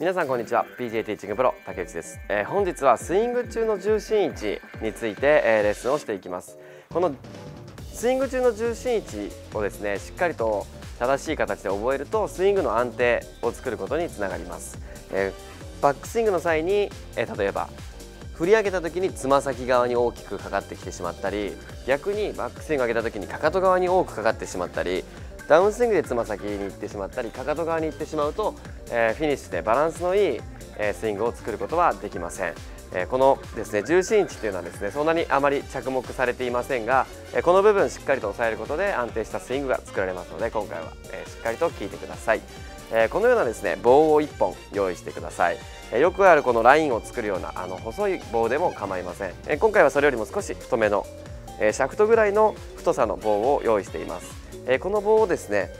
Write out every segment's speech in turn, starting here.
皆さんこんにちは。PJ ティーチングプロ竹内です、えー、本日はスイング中の重心位置について、えー、レッスンをしていきます。このスイング中の重心位置をですねしっかりと正しい形で覚えるとスイングの安定を作ることにつながります、えー、バックスイングの際に、え例えば振り上げた時につま先側に大きくかかってきてしまったり逆にバックスイング上げた時にかかと側に多くかかってしまったりダウンスイングでつま先に行ってしまったりかかと側に行ってしまうと、えー、フィニッシュでバランスのいい、えー、スイングを作ることはできません。えこのですね重心位置というのはですねそんなにあまり着目されていませんが、えこの部分しっかりと押さえることで安定したスイングが作られますので今回は、えしっかりと聞いてください、えこのようなですね棒を1本用意してください、えよくあるこのラインを作るようなあの細い棒でも構いません、え今回はそれよりも少し太めの、えシャフトぐらいの太さの棒を用意しています、えこの棒をですね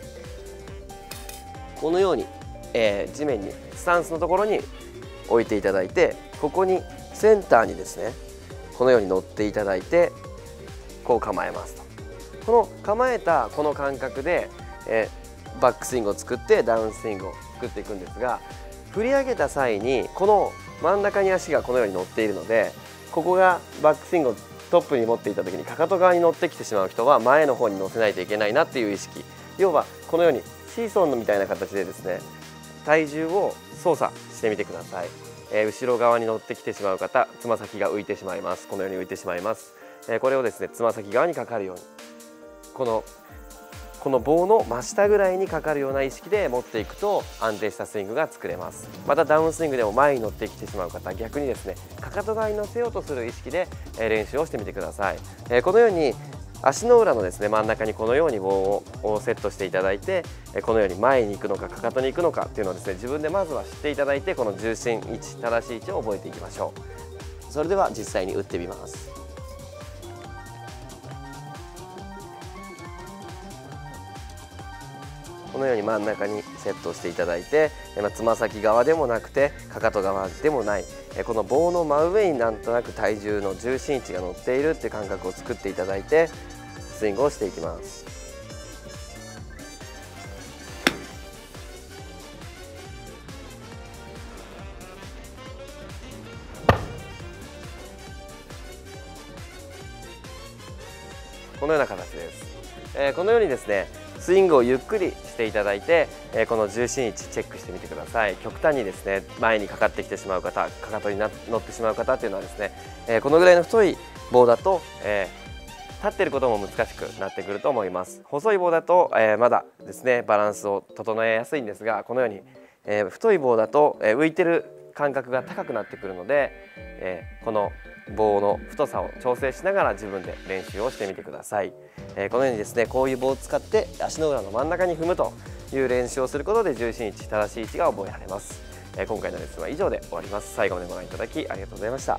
このように、え地面にスタンスのところに置いていただいてここにセンターにですねこのように乗っていただいてこう構えますと。この構えたこの感覚で、え、バックスイングを作ってダウンスイングを作っていくんですが振り上げた際にこの真ん中に足がこのように乗っているのでここがバックスイングをトップに持っていた時にかかと側に乗ってきてしまう人は前の方に乗せないといけないなっていう意識。要はこのようにシーソンみたいな形でですね体重を操作してみてください。えー、後ろ側に乗ってきてしまう方つま先が浮いてしまいます。このように浮いてしまいます、えー、これをですねつま先側にかかるように。このこの棒の真下ぐらいにかかるような意識で持っていくと安定したスイングが作れます。またダウンスイングでも前に乗ってきてしまう方逆にですねかかと側に乗せようとする意識で練習をしてみてください。えこのように足の裏のですね真ん中にこのように棒をセットしていただいてこのように前に行くのかかかとに行くのかっていうのをですね自分でまずは知っていただいてこの重心位置正しい位置を覚えていきましょう。それでは実際に打ってみます。このように真ん中にセットしていただいてつま先側でもなくてかかと側でもないこの棒の真上になんとなく体重の重心位置が乗っているっていう感覚を作っていただいてスイングをしていきます。このような形です、えー、このようにですねスイングをゆっくりしていただいて、えこの重心位置チェックしてみてください。極端にですね前にかかってきてしまう方かかとに乗ってしまう方っていうのはですね、えこのぐらいの太い棒だと、え立ってることも難しくなってくると思います。細い棒だと、えまだですねバランスを整えやすいんですがこのように、え太い棒だと、え浮いてる感覚が高くなってくるので、えこの棒の太さを調整しながら自分で練習をしてみてください、えー、このようにですねこういう棒を使って足の裏の真ん中に踏むという練習をすることで重心位置正しい位置が覚えられます、えー、今回のレッスンは以上で終わります。最後までご覧いただきありがとうございました。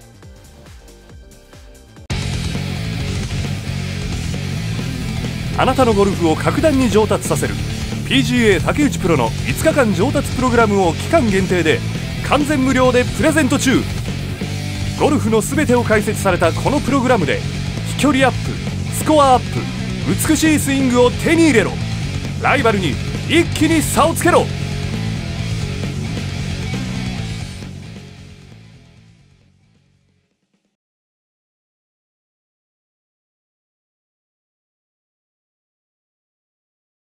あなたのゴルフを格段に上達させる。PGA 竹内プロの5日間上達プログラムを期間限定で完全無料でプレゼント中。ゴルフの全てを解説されたこのプログラムで飛距離アップスコアアップ美しいスイングを手に入れろ。ライバルに一気に差をつけろ。